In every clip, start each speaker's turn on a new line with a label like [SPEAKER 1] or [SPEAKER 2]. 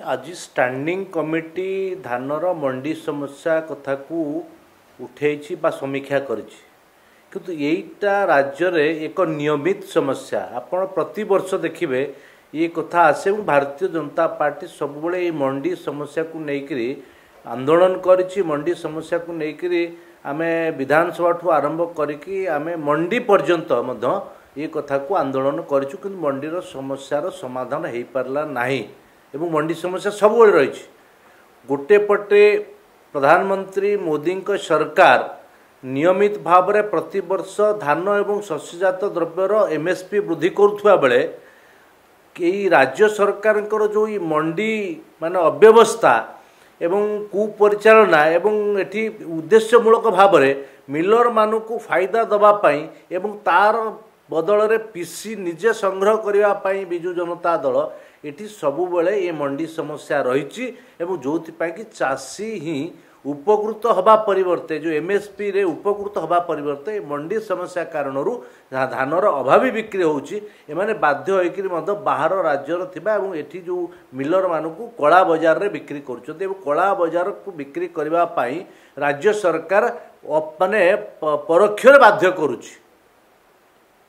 [SPEAKER 1] ଆଜି standing committee ଧାନର ମଣ୍ଡି ସମସ୍ୟା କଥାକୁ ଉଠେଇଛି ବା ସମୀକ୍ଷା କରିଛି। କିନ୍ତୁ ଏଇଟା ରାଜ୍ୟରେ ଏକ ନିୟମିତ ସମସ୍ୟା। ଆପଣ ପ୍ରତିବର୍ଷ ଦେଖିବେ ଏ କଥା ଆସେ ଏବଂ ଭାରତୀୟ ଜନତା ପାର୍ଟି ସବୁବେଳେ ଏଇ ମଣ୍ଡି ସମସ୍ୟାକୁ ନେଇକରି ଆନ୍ଦୋଳନ କରିଛି। ମଣ୍ଡି ସମସ୍ୟାକୁ ନେଇକରି ଆମେ ବିଧାନସଭାଠୁ ଆରମ୍ଭ କରିକି ଆମେ ମଣ୍ଡି ପର୍ଯ୍ୟନ୍ତ ମଧ୍ୟ ଏ କଥାକୁ ଆନ୍ଦୋଳନ କରିଛୁ। କିନ୍ତୁ ମଣ୍ଡିର ସମସ୍ୟାର ସମାଧାନ ହେଇପାରିଲା ନାହିଁ। ଏବଂ ମଣ୍ଡି ସମସ୍ୟା ସବୁବେଳେ ରହିଛି। ଗୋଟେ ପଟେ ପ୍ରଧାନମନ୍ତ୍ରୀ ମୋଦିଙ୍କ ସରକାର ନିୟମିତ ଭାବରେ ପ୍ରତିବର୍ଷ ଧାନ ଏବଂ ଶସ୍ୟଜାତ ଦ୍ରବ୍ୟର ଏମ୍ ଏସ୍ ପି ବୃଦ୍ଧି କରୁଥିବା ବେଳେ ଏଇ ରାଜ୍ୟ ସରକାରଙ୍କର ଯେଉଁ ମଣ୍ଡି ମାନେ ଅବ୍ୟବସ୍ଥା ଏବଂ କୁପରିଚାଳନା ଏବଂ ଏଠି ଉଦ୍ଦେଶ୍ୟମୂଳକ ଭାବରେ ମିଲରମାନଙ୍କୁ ଫାଇଦା ଦେବା ପାଇଁ ଏବଂ ତାର ବଦଳରେ ପିସି ନିଜେ ସଂଗ୍ରହ କରିବା ପାଇଁ ବିଜୁ ଜନତା ଦଳ ଏଠି ସବୁବେଳେ ଏ ମଣ୍ଡି ସମସ୍ୟା ରହିଛି ଏବଂ ଯେଉଁଥିପାଇଁ କି ଚାଷୀ ହିଁ ଉପକୃତ ହେବା ପରିବର୍ତ୍ତେ ଯେଉଁ ଏମ୍ଏସ୍ପିରେ ଉପକୃତ ହେବା ପରିବର୍ତ୍ତେ ମଣ୍ଡି ସମସ୍ୟା କାରଣରୁ ଯାହା ଧାନର ଅଭାବୀ ବିକ୍ରି ହେଉଛି। ଏମାନେ ବାଧ୍ୟ ହୋଇକରି ମଧ୍ୟ ବାହାର ରାଜ୍ୟର ଥିବା ଏବଂ ଏଠି ଯେଉଁ ମିଲରମାନଙ୍କୁ କଳା ବଜାରରେ ବିକ୍ରି କରୁଛନ୍ତି ଏବଂ କଳା ବଜାରକୁ ବିକ୍ରି କରିବା ପାଇଁ ରାଜ୍ୟ ସରକାର ମାନେ ପରୋକ୍ଷରେ ବାଧ୍ୟ କରୁଛି।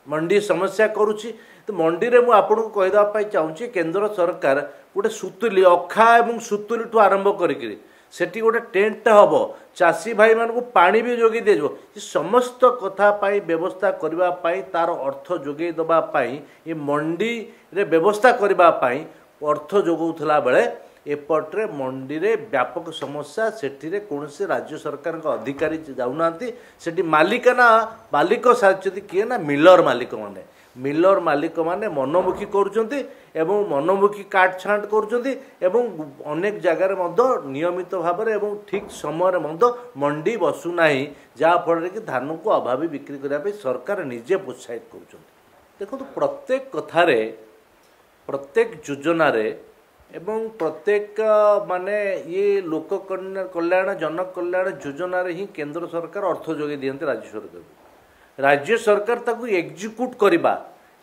[SPEAKER 1] ମଣ୍ଡି ସମସ୍ୟା କରୁଛି। ତ ମଣ୍ଡିରେ ମୁଁ ଆପଣଙ୍କୁ କହିଦେବା ପାଇଁ ଚାହୁଁଛି କେନ୍ଦ୍ର ସରକାର ଗୋଟେ ସୁତୁଲି ଅଖା ଏବଂ ସୁତୁଲିଠୁ ଆରମ୍ଭ କରିକିରି ସେଠି ଗୋଟେ ଟେଣ୍ଟଟା ହେବ ଚାଷୀ ଭାଇମାନଙ୍କୁ ପାଣି ବି ଯୋଗାଇ ଦିଆଯିବ। ଏ ସମସ୍ତ କଥା ପାଇଁ ବ୍ୟବସ୍ଥା କରିବା ପାଇଁ ତା'ର ଅର୍ଥ ଯୋଗାଇ ଦେବା ପାଇଁ ଏ ମଣ୍ଡିରେ ବ୍ୟବସ୍ଥା କରିବା ପାଇଁ ଅର୍ଥ ଯୋଗାଉଥିଲା ବେଳେ ଏପଟରେ ମଣ୍ଡିରେ ବ୍ୟାପକ ସମସ୍ୟା ସେଠିରେ କୌଣସି ରାଜ୍ୟ ସରକାରଙ୍କ ଅଧିକାରୀ ଯାଉନାହାନ୍ତି। ସେଠି ମାଲିକାନା ମାଲିକ ସାରିଛନ୍ତି କିଏ ନା ମିଲର ମାଲିକମାନେ। ମିଲର ମାଲିକମାନେ ମନମୁଖୀ କରୁଛନ୍ତି ଏବଂ ମନମୁଖୀ କାଟଛାଣ୍ଟ କରୁଛନ୍ତି ଏବଂ ଅନେକ ଜାଗାରେ ମଧ୍ୟ ନିୟମିତ ଭାବରେ ଏବଂ ଠିକ୍ ସମୟରେ ମଧ୍ୟ ମଣ୍ଡି ବସୁନାହିଁ ଯାହାଫଳରେ କି ଧାନକୁ ଅଭାବୀ ବିକ୍ରି କରିବା ପାଇଁ ସରକାର ନିଜେ ପ୍ରୋତ୍ସାହିତ କରୁଛନ୍ତି। ଦେଖନ୍ତୁ ପ୍ରତ୍ୟେକ କଥାରେ ପ୍ରତ୍ୟେକ ଯୋଜନାରେ ଏବଂ ପ୍ରତ୍ୟେକ ମାନେ ଇଏ ଲୋକ କଲ୍ୟାଣ ଜନକଲ୍ୟାଣ ଯୋଜନାରେ ହିଁ କେନ୍ଦ୍ର ସରକାର ଅର୍ଥ ଯୋଗାଇ ଦିଅନ୍ତି ରାଜ୍ୟ ସରକାରକୁ। ରାଜ୍ୟ ସରକାର ତାକୁ ଏକ୍ଜିକ୍ୟୁଟ୍ କରିବା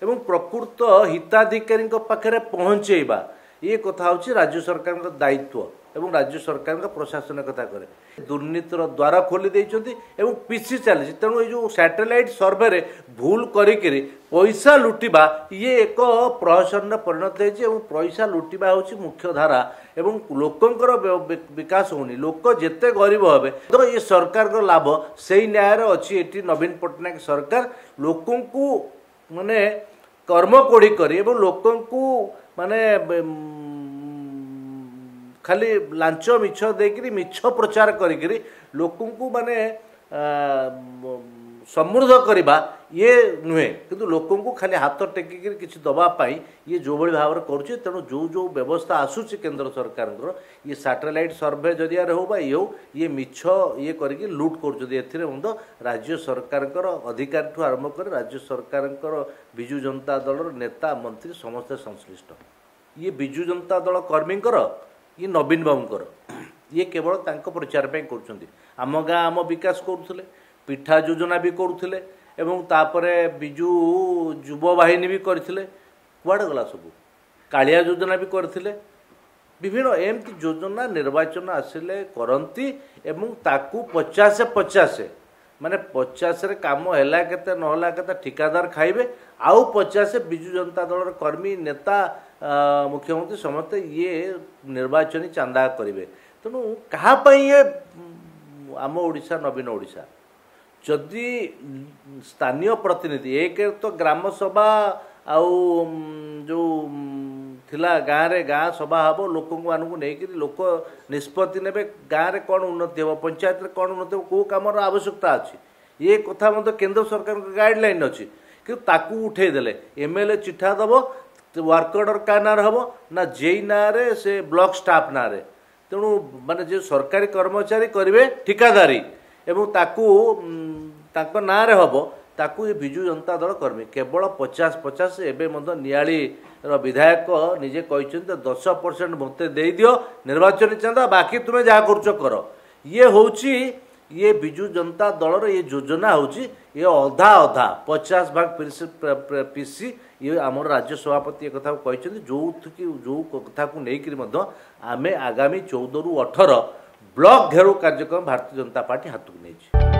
[SPEAKER 1] ଏବଂ ପ୍ରକୃତ ହିତାଧିକାରୀଙ୍କ ପାଖରେ ପହଞ୍ଚେଇବା ଇଏ କଥା ହେଉଛି ରାଜ୍ୟ ସରକାରଙ୍କ ଦାୟିତ୍ୱ। ଏବଂ ରାଜ୍ୟ ସରକାରଙ୍କ ପ୍ରଶାସନ କଥା କରେ ଦୁର୍ନୀତିର ଦ୍ୱାର ଖୋଲି ଦେଇଛନ୍ତି ଏବଂ ପିସି ଚାଲିଛି ତେଣୁ ଏଇ ଯେଉଁ ସ୍ୟାଟେଲାଇଟ୍ ସର୍ଭେରେ ଭୁଲ କରିକିରି ପଇସା ଲୁଟିବା ଇଏ ଏକ ପ୍ରହସନରେ ପରିଣତ ହେଇଛି ଏବଂ ପଇସା ଲୁଟିବା ହେଉଛି ମୁଖ୍ୟ ଧାରା ଏବଂ ଲୋକଙ୍କର ବିକାଶ ହେଉନି। ଲୋକ ଯେତେ ଗରିବ ହେବେ ତ ଏ ସରକାରଙ୍କ ଲାଭ ସେଇ ନ୍ୟାୟରେ ଅଛି ଏଠି ନବୀନ ପଟ୍ଟନାୟକ ସରକାର। ଲୋକଙ୍କୁ ମାନେ କର୍ମ କୋଢ଼ି କରି ଏବଂ ଲୋକଙ୍କୁ ମାନେ ଖାଲି ଲାଞ୍ଚ ମିଛ ଦେଇକିରି ମିଛ ପ୍ରଚାର କରିକିରି ଲୋକଙ୍କୁ ମାନେ ସମୃଦ୍ଧ କରିବା ଇଏ ନୁହେଁ। କିନ୍ତୁ ଲୋକଙ୍କୁ ଖାଲି ହାତ ଟେକିକିରି କିଛି ଦେବା ପାଇଁ ଇଏ ଯେଉଁଭଳି ଭାବରେ କରୁଛି ତେଣୁ ଯେଉଁ ଯେଉଁ ବ୍ୟବସ୍ଥା ଆସୁଛି କେନ୍ଦ୍ର ସରକାରଙ୍କର ଇଏ ସାଟେଲାଇଟ୍ ସର୍ଭେ ଜରିଆରେ ହେଉ ବା ଇଏ ହେଉ ଇଏ ମିଛ ଇଏ କରିକି ଲୁଟ୍ କରୁଛନ୍ତି। ଏଥିରେ ମଧ୍ୟ ରାଜ୍ୟ ସରକାରଙ୍କର ଅଧିକାରୀଠୁ ଆରମ୍ଭ କରି ରାଜ୍ୟ ସରକାରଙ୍କର ବିଜୁ ଜନତା ଦଳର ନେତା ମନ୍ତ୍ରୀ ସମସ୍ତେ ସଂଶ୍ଳିଷ୍ଟ। ଇଏ ବିଜୁ ଜନତା ଦଳ କର୍ମୀଙ୍କର ଇଏ ନବୀନ ବାବୁଙ୍କର ଇଏ କେବଳ ତାଙ୍କ ପ୍ରଚାର ପାଇଁ କରୁଛନ୍ତି ଆମ ଗାଁ ଆମ ବିକାଶ କରୁଥିଲେ ପିଠା ଯୋଜନା ବି କରୁଥିଲେ ଏବଂ ତାପରେ ବିଜୁ ଯୁବ ବାହିନୀ ବି କରିଥିଲେ କୁଆଡ଼େ ଗଲା ସବୁ କାଳିଆ ଯୋଜନା ବି କରିଥିଲେ ବିଭିନ୍ନ ଏମିତି ଯୋଜନା ନିର୍ବାଚନ ଆସିଲେ କରନ୍ତି ଏବଂ ତାକୁ ପଚାଶ ପଚାଶ ମାନେ ପଚାଶରେ କାମ ହେଲା କେତେ ନହେଲା କେତେ ଠିକାଦାର ଖାଇବେ। ଆଉ ପଚାଶ ବିଜୁ ଜନତା ଦଳର କର୍ମୀ ନେତା ମୁଖ୍ୟମନ୍ତ୍ରୀ ସମସ୍ତେ ଇଏ ନିର୍ବାଚନୀ ଚାନ୍ଦା କରିବେ। ତେଣୁ କାହା ପାଇଁ ଇଏ ଆମ ଓଡ଼ିଶା ନବୀନ ଓଡ଼ିଶା? ଯଦି ସ୍ଥାନୀୟ ପ୍ରତିନିଧି ଏକରେ ତ ଗ୍ରାମ ସଭା ଆଉ ଯେଉଁ ଥିଲା ଗାଁରେ ଗାଁ ସଭା ହେବ ଲୋକମାନଙ୍କୁ ନେଇକରି ଲୋକ ନିଷ୍ପତ୍ତି ନେବେ ଗାଁରେ କ'ଣ ଉନ୍ନତି ହେବ ପଞ୍ଚାୟତରେ କ'ଣ ଉନ୍ନତି ହେବ କେଉଁ କାମର ଆବଶ୍ୟକତା ଅଛି? ଏ କଥା ମଧ୍ୟ କେନ୍ଦ୍ର ସରକାରଙ୍କ ଗାଇଡ଼ଲାଇନ୍ ଅଛି। କିନ୍ତୁ ତାକୁ ଉଠେଇ ଦେଲେ ଏମ୍ ଏଲ୍ ଏ ଚିଠା ଦେବ ୱାର୍କ ଅର୍ଡ଼ର କାହା ନାଁରେ ହେବ ନା ଜେଇ ନାଁରେ ସେ ବ୍ଲକ ଷ୍ଟାଫ୍ ନାଁରେ। ତେଣୁ ମାନେ ଯେ ସରକାରୀ କର୍ମଚାରୀ କରିବେ ଠିକାଦାରୀ ଏବଂ ତାକୁ ତାଙ୍କ ନାଁରେ ହେବ ତାକୁ ଏ ବିଜୁ ଜନତା ଦଳ କର୍ମୀ। କେବଳ ପଚାଶ ପଚାଶ ଏବେ ମଧ୍ୟ ନିଆଳିର ବିଧାୟକ ନିଜେ କହିଛନ୍ତି ଦଶ ପରସେଣ୍ଟ ମୋତେ ଦେଇଦିଅ ନିର୍ବାଚନୀ ଚାନ୍ଦା ବାକି ତୁମେ ଯାହା କରୁଛ କର। ଇଏ ହେଉଛି ଇଏ ବିଜୁ ଜନତା ଦଳର ଏ ଯୋଜନା ହେଉଛି ଇଏ ଅଧା ଅଧା ପଚାଶ ଭାଗ ପିସି ଇଏ ଆମର ରାଜ୍ୟ ସଭାପତି ଏ କଥାକୁ କହିଛନ୍ତି। ଯେଉଁଥିକି ଯେଉଁ କଥାକୁ ନେଇକରି ମଧ୍ୟ ଆମେ ଆଗାମୀ ଚଉଦରୁ ଅଠର ବ୍ଲକ ଘେରାଉ କାର୍ଯ୍ୟକ୍ରମ ଭାରତୀୟ ଜନତା ପାର୍ଟି ହାତକୁ ନେଇଛି।